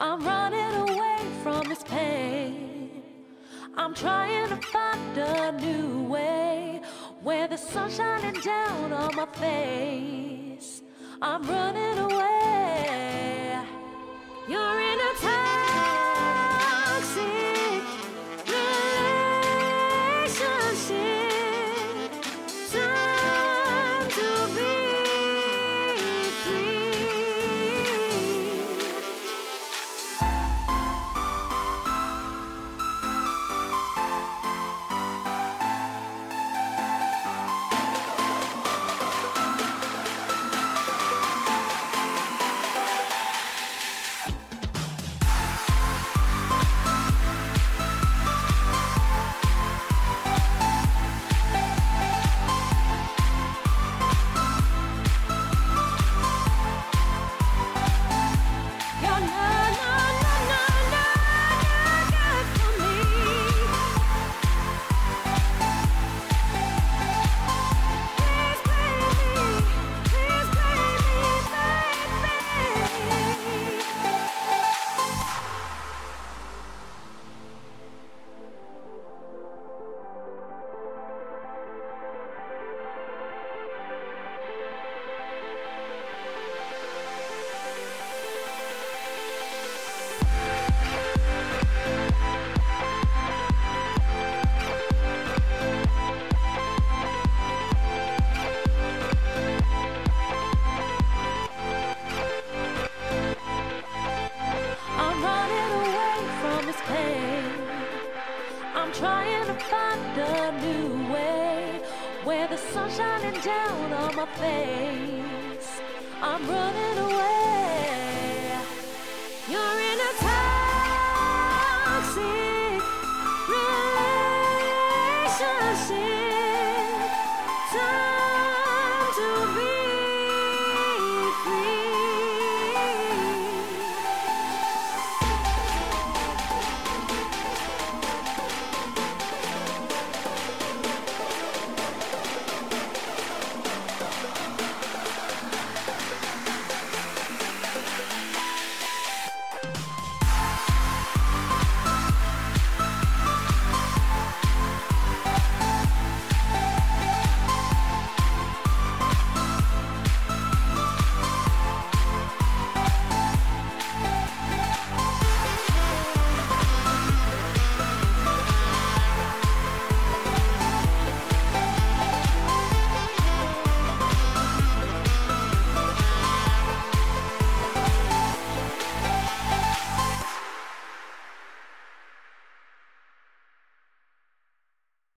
I'm running away from this pain. I'm trying to find a new way where the sun's shining down on my face. I'm running trying to find a new way where the sun's shining down on my face. I'm running away. You're in a toxic relationship.